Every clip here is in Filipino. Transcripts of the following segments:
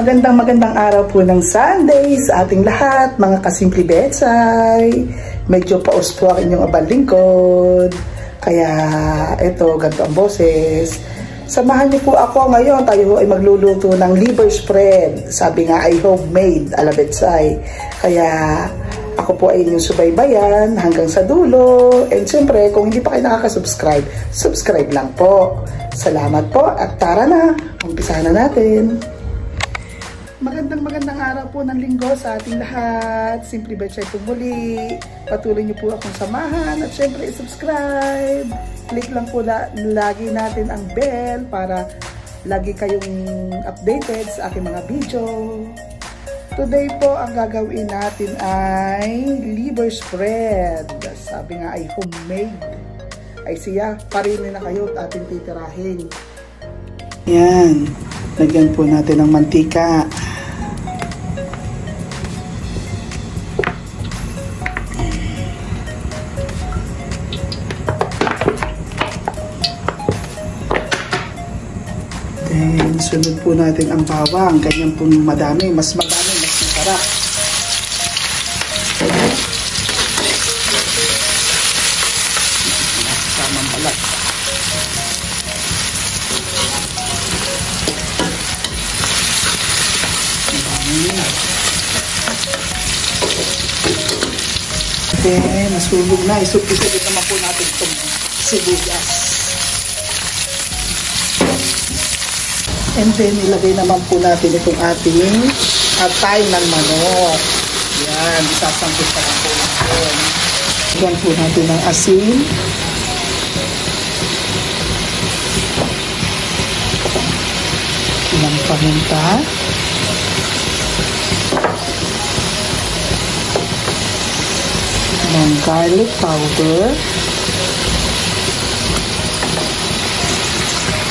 Magandang magandang araw po ng Sunday sa ating lahat, mga kasimple betsay. Medyo paus po ang inyong abang lingkod. Kaya ito, ganito ang boses. Samahan niyo po ako ngayon. Tayo ay magluluto ng liver spread. Sabi nga ay homemade alabetsay. Kaya ako po ay inyong subaybayan hanggang sa dulo. And siyempre, kung hindi pa kayo nakaka-subscribe, subscribe lang po. Salamat po at tara na. Umpisahan na natin. Magandang araw po ng linggo sa ating lahat. Simply Betchay po muli. Patuloy niyo po akong samahan at syempre subscribe. Click lang po la lagi natin ang bell para lagi kayong updated sa aking mga video. Today po ang gagawin natin ay liver spread. Sabi nga ay homemade. Ay siya, parinin na kayo at ating titirahin. Yan. Lagyan po natin ng mantika. Then, sunod po natin ang bawang. Ganyan po madami. Mas madami, mas masarap. Tamang balat. Then, nasunog na. Isupisulit naman po natin itong sibuyas. And then, ilagay naman po natin itong ating atay ng manok. Yan, pa lang po natin. Lagyan po natin ng asin. Ilang paminta. Ng garlic powder.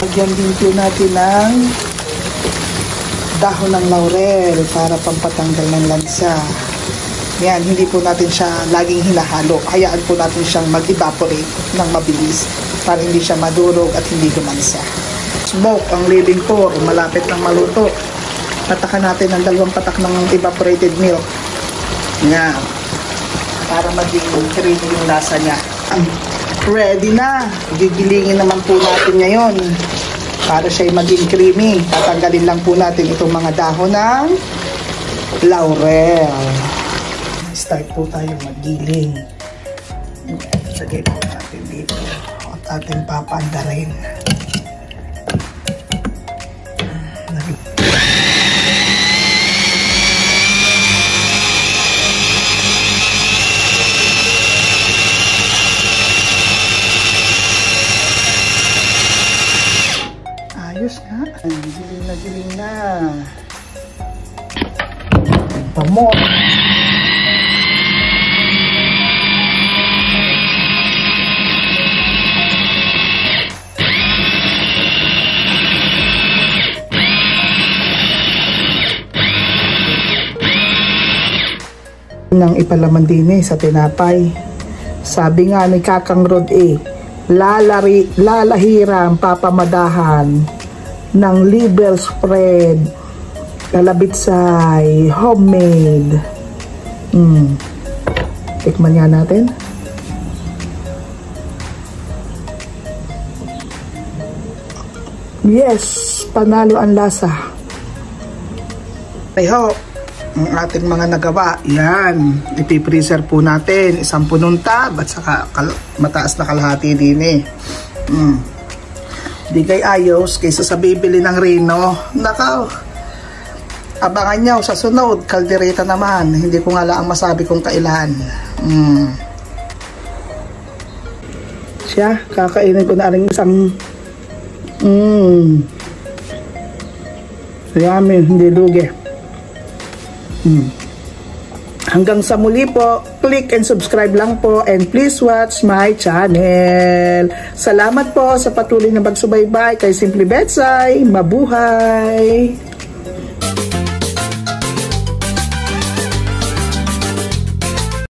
Lagyan din natin ng dahon ng laurel para pampatanggal ng lansa. Yan, hindi po natin siya laging hinahalo. Hayaan po natin siyang mag-evaporate ng mabilis para hindi siya madurog at hindi gumansa. Smoke ang living pour, malapit ng maluto. Patakan natin ng dalawang patak ng evaporated milk. Yan. Para maging creamy yung lasa niya. Ready na. Gigilingin naman po natin ngayon para siya maging creamy. Tatanggalin lang po natin itong mga dahon ng laurel. Start po tayo magiling. Sagay po natin dito. At ating papandarin. Ay, giling na giling na. Tamo. nang ipalaman din eh sa tinapay. Sabi nga ni Kakang Rod eh, lalari, lalahira ang papamadahan ng liver spread, kalabitsay, homemade. Mm. Tikman nga natin. Yes, panalo ang lasa. I hope ang ating mga nagawa, yan, ipipreser po natin, isang punong tab at saka mataas na kalahati din eh. Mm. Di kay ayos, kaysa sa bibili ng Reno, nakaw, abangan nyo sa sunod, kaldereta naman, hindi ko nga lang masabi kung kailan. Mm. Siya, kakainin ko na rin isang, mm, yummy, hindi lugi. Hmm. Hanggang sa muli po, click and subscribe lang po and please watch my channel. Salamat po sa patuloy na pagsubaybay kay Simply Betsay. Mabuhay!